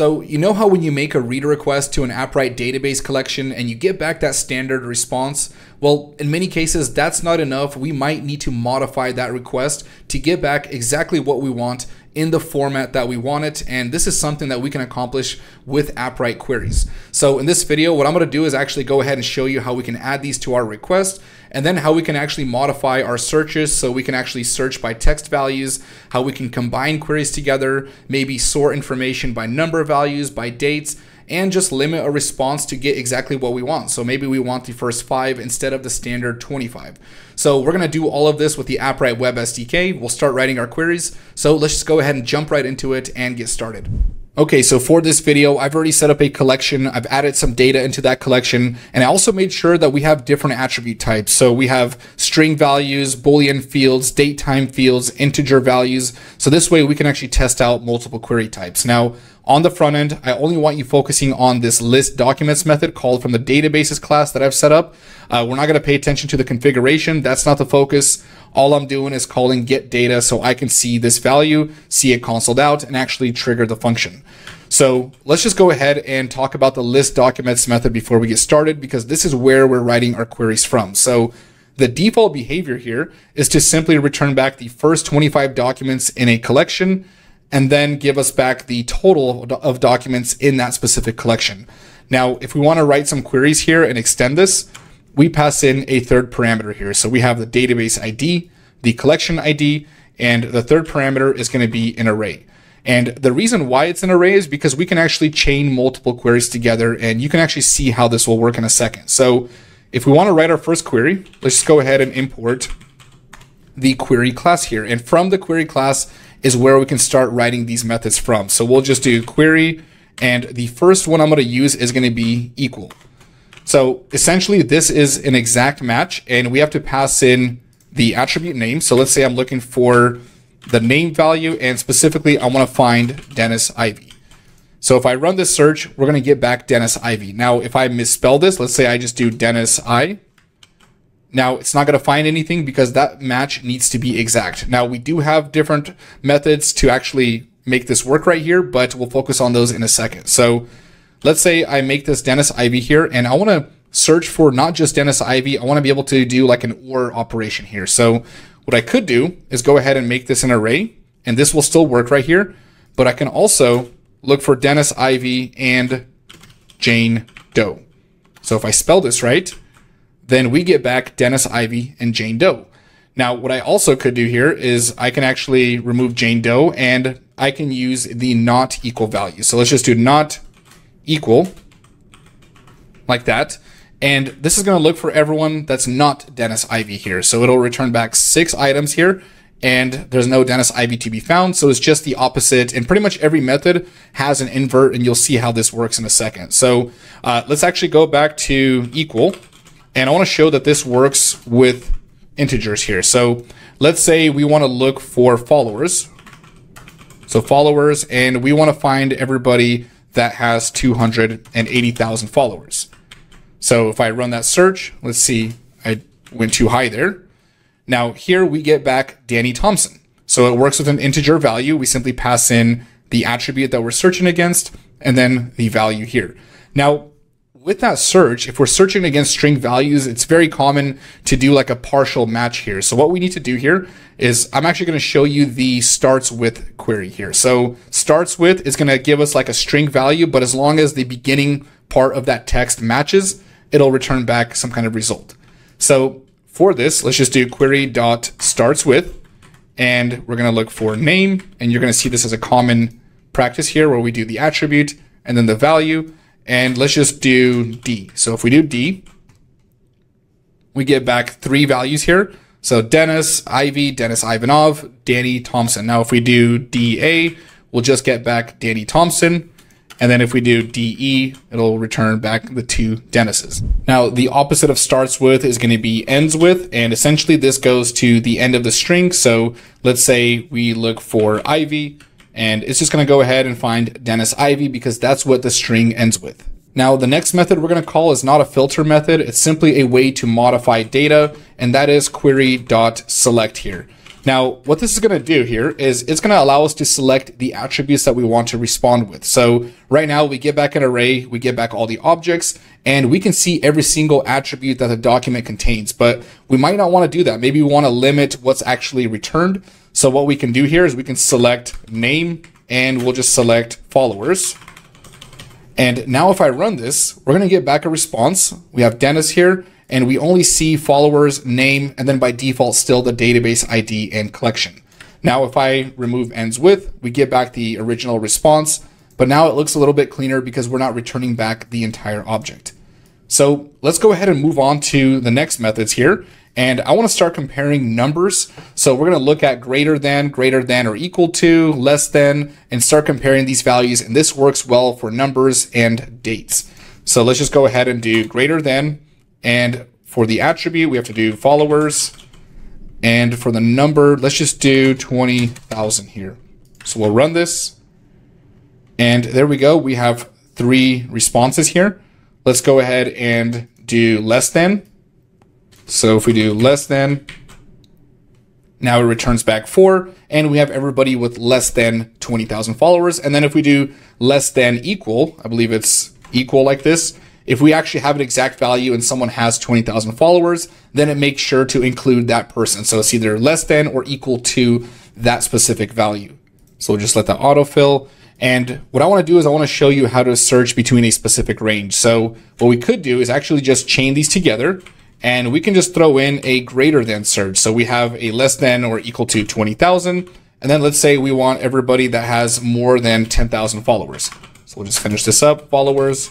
So you know how when you make a reader request to an Appwrite database collection and you get back that standard response? Well, in many cases, that's not enough. We might need to modify that request to get back exactly what we want in the format that we want it. And this is something that we can accomplish with Appwrite queries. So in this video, what I'm gonna do is actually go ahead and show you how we can add these to our request and then how we can actually modify our searches so we can actually search by text values, how we can combine queries together, maybe sort information by number values, by dates, and just limit a response to get exactly what we want. So maybe we want the first five instead of the standard 25. So we're gonna do all of this with the Appwrite Web SDK. We'll start writing our queries. So let's just go ahead and jump right into it and get started. Okay, so for this video, I've already set up a collection. I've added some data into that collection, and I also made sure that we have different attribute types. So we have string values, Boolean fields, date time fields, integer values. So this way we can actually test out multiple query types. Now, on the front end, I only want you focusing on this list documents method called from the databases class that I've set up. Uh, we're not going to pay attention to the configuration. That's not the focus. All I'm doing is calling get data so I can see this value, see it consoled out, and actually trigger the function. So let's just go ahead and talk about the list documents method before we get started because this is where we're writing our queries from. So the default behavior here is to simply return back the first 25 documents in a collection and then give us back the total of documents in that specific collection. Now, if we want to write some queries here and extend this, we pass in a third parameter here. So we have the database ID, the collection ID, and the third parameter is going to be an array. And the reason why it's an array is because we can actually chain multiple queries together and you can actually see how this will work in a second. So if we want to write our first query, let's just go ahead and import the query class here. And from the query class is where we can start writing these methods from. So we'll just do query and the first one I'm going to use is going to be equal. So essentially this is an exact match and we have to pass in the attribute name. So let's say I'm looking for the name value and specifically I want to find Dennis Ivy. So if I run this search, we're going to get back Dennis Ivy. Now, if I misspell this, let's say I just do Dennis I. Now, it's not going to find anything because that match needs to be exact. Now, we do have different methods to actually make this work right here, but we'll focus on those in a second. So let's say I make this Dennis Ivy here and I want to search for not just Dennis Ivy. I want to be able to do like an OR operation here. So what I could do is go ahead and make this an array and this will still work right here. But I can also look for Dennis Ivy and Jane Doe. So if I spell this right, then we get back Dennis Ivy and Jane Doe. Now, what I also could do here is I can actually remove Jane Doe and I can use the not equal value. So let's just do not equal like that. And this is going to look for everyone that's not Dennis Ivy here. So it'll return back six items here and there's no Dennis Ivy to be found. So it's just the opposite. And pretty much every method has an invert and you'll see how this works in a second. So uh, let's actually go back to equal. And I want to show that this works with integers here. So let's say we want to look for followers. So followers, and we want to find everybody that has 280,000 followers. So if I run that search, let's see, I went too high there. Now here we get back Danny Thompson. So it works with an integer value. We simply pass in the attribute that we're searching against and then the value here. Now, with that search, if we're searching against string values, it's very common to do like a partial match here. So what we need to do here is I'm actually going to show you the starts with query here. So starts with is going to give us like a string value, but as long as the beginning part of that text matches, it'll return back some kind of result. So for this, let's just do query dot starts with, and we're going to look for name, and you're going to see this as a common practice here where we do the attribute and then the value, and let's just do D. So if we do D, we get back three values here. So Dennis, Ivy, Dennis Ivanov, Danny Thompson. Now if we do DA, we'll just get back Danny Thompson. And then if we do DE, it'll return back the two Dennises. Now, the opposite of starts with is going to be ends with, and essentially this goes to the end of the string. So let's say we look for Ivy, and it's just going to go ahead and find Dennis Ivy because that's what the string ends with. Now, the next method we're going to call is not a filter method. It's simply a way to modify data, and that is query.select here. Now, what this is going to do here is it's going to allow us to select the attributes that we want to respond with. So right now we get back an array, we get back all the objects, and we can see every single attribute that the document contains, but we might not want to do that. Maybe we want to limit what's actually returned. So what we can do here is we can select name and we'll just select followers. And now if I run this, we're going to get back a response. We have Dennis here and we only see followers, name, and then by default still the database ID and collection. Now if I remove ends with, we get back the original response, but now it looks a little bit cleaner because we're not returning back the entire object. So let's go ahead and move on to the next methods here. And I want to start comparing numbers. So we're going to look at greater than, greater than or equal to, less than, and start comparing these values. And this works well for numbers and dates. So let's just go ahead and do greater than and for the attribute, we have to do followers. And for the number, let's just do 20,000 here. So we'll run this. And there we go. We have three responses here. Let's go ahead and do less than. So if we do less than, now it returns back four, and we have everybody with less than 20,000 followers. And then if we do less than equal, I believe it's equal like this, if we actually have an exact value and someone has 20,000 followers, then it makes sure to include that person. So it's either less than or equal to that specific value. So we'll just let that autofill. And what I want to do is I want to show you how to search between a specific range. So what we could do is actually just chain these together and we can just throw in a greater than search. So we have a less than or equal to 20,000. And then let's say we want everybody that has more than 10,000 followers. So we'll just finish this up, followers,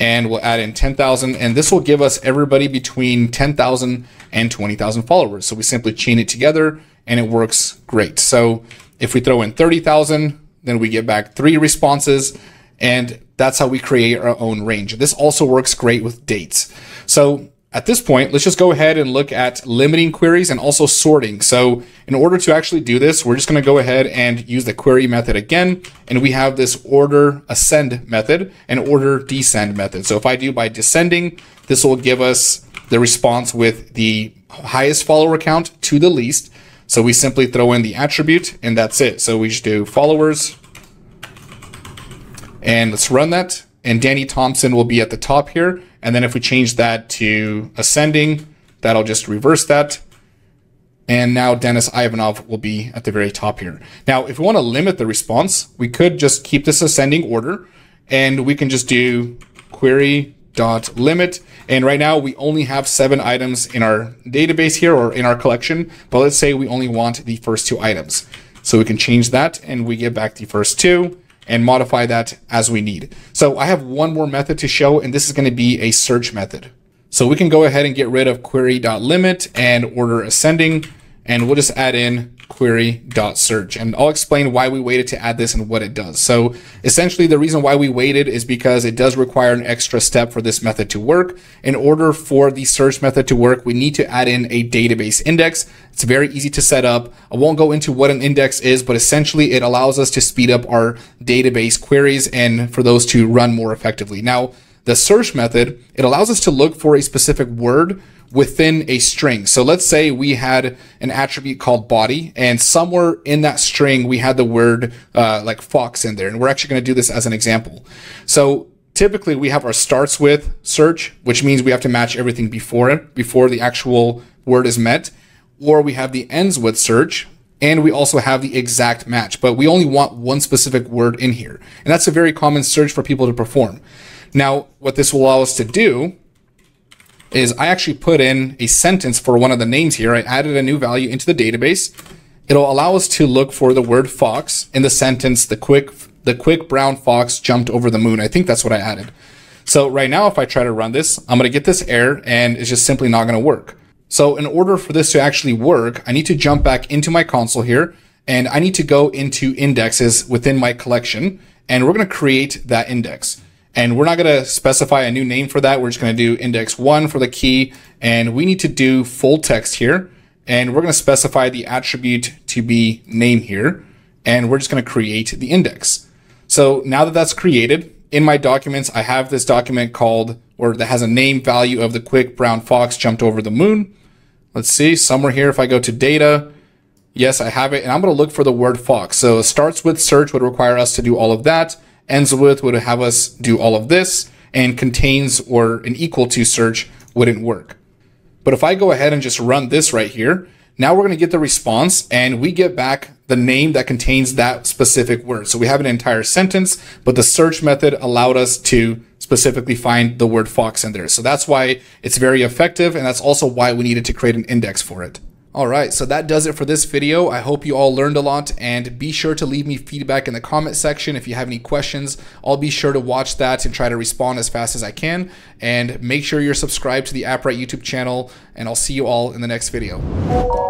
and we'll add in 10,000 and this will give us everybody between 10,000 and 20,000 followers. So we simply chain it together and it works great. So if we throw in 30,000, then we get back three responses and that's how we create our own range. This also works great with dates. So at this point, let's just go ahead and look at limiting queries and also sorting. So in order to actually do this, we're just going to go ahead and use the query method again. And we have this order ascend method and order descend method. So if I do by descending, this will give us the response with the highest follower count to the least. So we simply throw in the attribute and that's it. So we just do followers and let's run that. And Danny Thompson will be at the top here. And then if we change that to ascending, that'll just reverse that. And now Dennis Ivanov will be at the very top here. Now, if we want to limit the response, we could just keep this ascending order and we can just do query dot limit. And right now we only have seven items in our database here or in our collection, but let's say we only want the first two items. So we can change that and we get back the first two and modify that as we need. So I have one more method to show, and this is going to be a search method. So we can go ahead and get rid of query.limit and order ascending, and we'll just add in query.search. And I'll explain why we waited to add this and what it does. So essentially the reason why we waited is because it does require an extra step for this method to work. In order for the search method to work, we need to add in a database index. It's very easy to set up. I won't go into what an index is, but essentially it allows us to speed up our database queries and for those to run more effectively. Now, the search method, it allows us to look for a specific word within a string. So let's say we had an attribute called body and somewhere in that string we had the word uh, like fox in there. And we're actually going to do this as an example. So typically we have our starts with search, which means we have to match everything before it, before the actual word is met. Or we have the ends with search, and we also have the exact match, but we only want one specific word in here. And that's a very common search for people to perform. Now, what this will allow us to do is I actually put in a sentence for one of the names here. I added a new value into the database. It'll allow us to look for the word fox in the sentence, the quick, the quick brown fox jumped over the moon. I think that's what I added. So right now, if I try to run this, I'm going to get this error and it's just simply not going to work. So in order for this to actually work, I need to jump back into my console here and I need to go into indexes within my collection and we're going to create that index. And we're not going to specify a new name for that. We're just going to do index one for the key. And we need to do full text here. And we're going to specify the attribute to be name here. And we're just going to create the index. So now that that's created, in my documents, I have this document called, or that has a name value of the quick brown fox jumped over the moon. Let's see, somewhere here, if I go to data, Yes, I have it. And I'm going to look for the word fox. So starts with search would require us to do all of that. Ends with would have us do all of this. And contains or an equal to search wouldn't work. But if I go ahead and just run this right here, now we're going to get the response and we get back the name that contains that specific word. So we have an entire sentence, but the search method allowed us to specifically find the word fox in there. So that's why it's very effective. And that's also why we needed to create an index for it. All right, so that does it for this video. I hope you all learned a lot and be sure to leave me feedback in the comment section if you have any questions. I'll be sure to watch that and try to respond as fast as I can. And make sure you're subscribed to the Appwrite YouTube channel and I'll see you all in the next video.